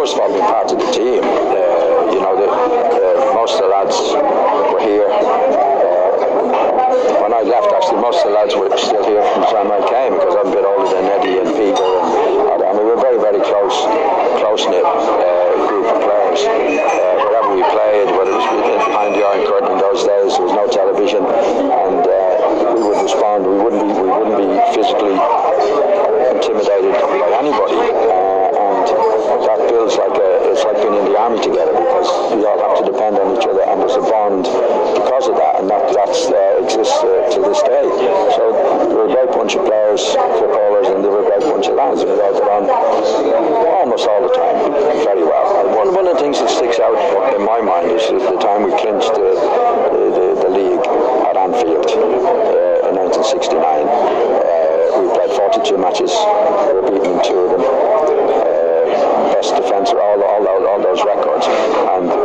all been part of the team. Uh, you know, the, most of the lads were here. Uh, when I left, actually, most of the lads were still here from the time I came because I'm a bit older than Eddie and Peter, and, and we were very, very close, close knit uh, group of players. Uh, wherever we played, whether it was behind the Iron Curtain in those days, there was no television, and we would respond. We wouldn't be, we wouldn't be physically a bond because of that and that that's, uh, exists uh, to this day. So we're a great bunch of players, footballers and they were a great bunch of lads and all got on almost all the time very well. One, one of the things that sticks out in my mind is the time we clinched the, the, the league at Anfield uh, in 1969. Uh, we played 42 matches, we were beaten in two of them. Uh, best defence, all, all, all, all those records. And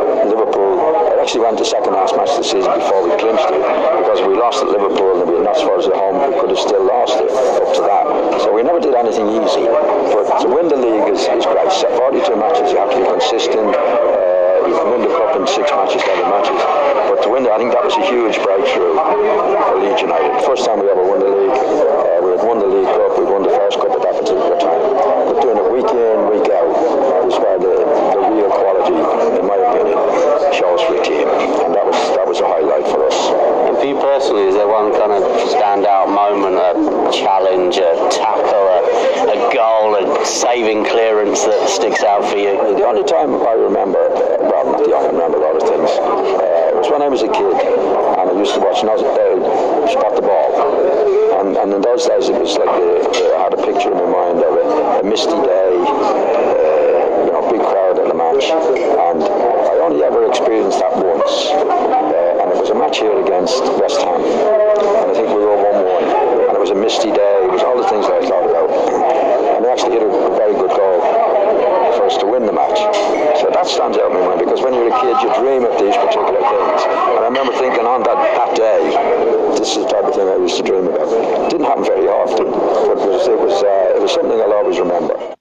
actually went to second last match of the season before we clinched it because we lost at Liverpool and we had not Spurs at home, we could have still lost it up to that. So we never did anything easy. But to win the league is, is great. 42 matches, you have to be consistent. Uh, you can win the cup in six matches, seven matches. But to win it, I think that was a huge breakthrough for Leeds United. First time we ever won the one kind of standout moment, a challenge, a tackle, a, a goal, a saving clearance that sticks out for you? The only time I remember, uh, well, not the only, I remember a lot of things, uh, was when I was a kid and I used to watch Nos- uh, Spot the Ball. And, and in those days, it was like the, the, I had a picture in my mind of a, a misty day, match here against West Ham. And I think we were 1 1. And it was a misty day. It was all the things that I thought about. And they actually hit a very good goal for us to win the match. So that stands out in my mind because when you're a kid, you dream of these particular things. And I remember thinking on that, that day, this is the type of thing I used to dream about. It didn't happen very often, but it was, it was, uh, it was something I'll always remember.